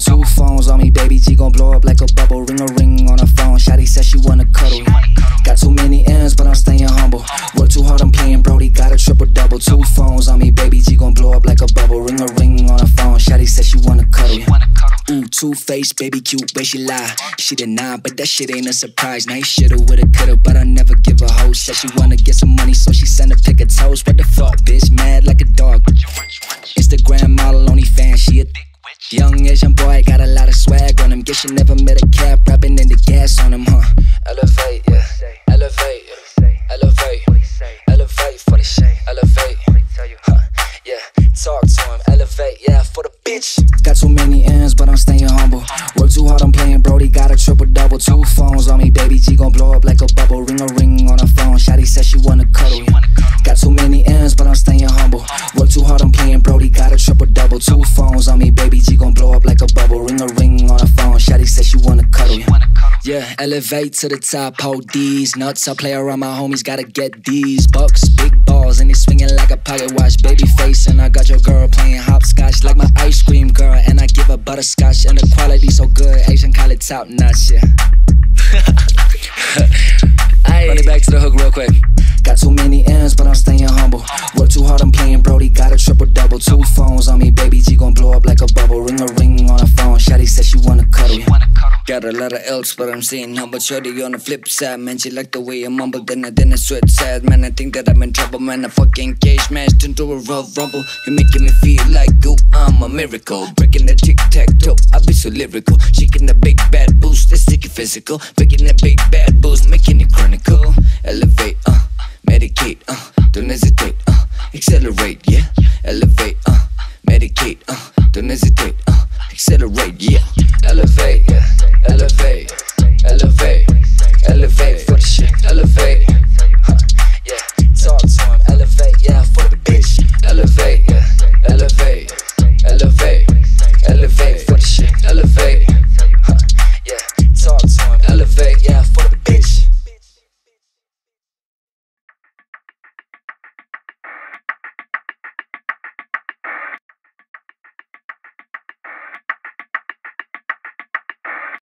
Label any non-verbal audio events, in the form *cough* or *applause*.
two phones on me, baby G gon' blow up like a bubble. Ring a ring on her phone. Shotty said she wanna cuddle. Got too many ends, but I'm staying humble. Work too hard, I'm playing Brody. Got a triple double, two phones on me, baby G gon' blow up like a bubble. Ring a ring on her phone. Shotty said she wanna cuddle. Ooh, two face, baby cute, but she lie. She deny, but that shit ain't a surprise. Nice shoulda, woulda, coulda, but I never give a hoe. Said she wanna get some money, so she sent a pick of toes. What the fuck, bitch? Mad like a dog. Instagram model, she a Young Asian boy, got a lot of swag on him. Guess you never met a cab rapping in the gas on him, huh? Elevate, yeah. Elevate, yeah. Elevate. Elevate for the shit. Elevate. Huh. Yeah. Talk to him. Elevate, yeah. For the bitch. Got too many ends, but I'm staying humble. Work too hard, I'm playing Brody. Got a triple double. Two phones on me, baby G gon' blow up like a bubble. Ring a ring hard, Brody. Got a triple double. Two phones on me, baby G gon' blow up like a bubble. Ring a ring on her phone. Shotty said she wanna cuddle. Yeah, elevate to the top, hold these nuts. I play around my homies, gotta get these bucks. Big balls, and they swinging like a pocket watch. Baby face, and I got your girl playing hopscotch like my ice cream girl. And I give her butterscotch, and the quality so good. Asian call it top notch, yeah. *laughs* Run it back to the hook real quick. Got too many ends, but I'm staying humble. Shotty said she wanna cuddle. Got a lot of else, but I'm seeing humble. Shorty on the flip side, man. She like the way I mumble. Then I then I sweat sad, man. I think that I'm in trouble, man. I fucking cage smashed into a rough rumble. You're making me feel like you, I'm a miracle. Breaking the tic tac toe, I be so lyrical. Shaking the big bad boost, let's take it physical. Breaking the big bad boost, making it chronicle. Elevate, uh, medicate, uh, don't hesitate, uh, accelerate, yeah. Elevate, uh, medicate, uh, don't hesitate, uh, accelerate, yeah. Elevate, elevate, elevate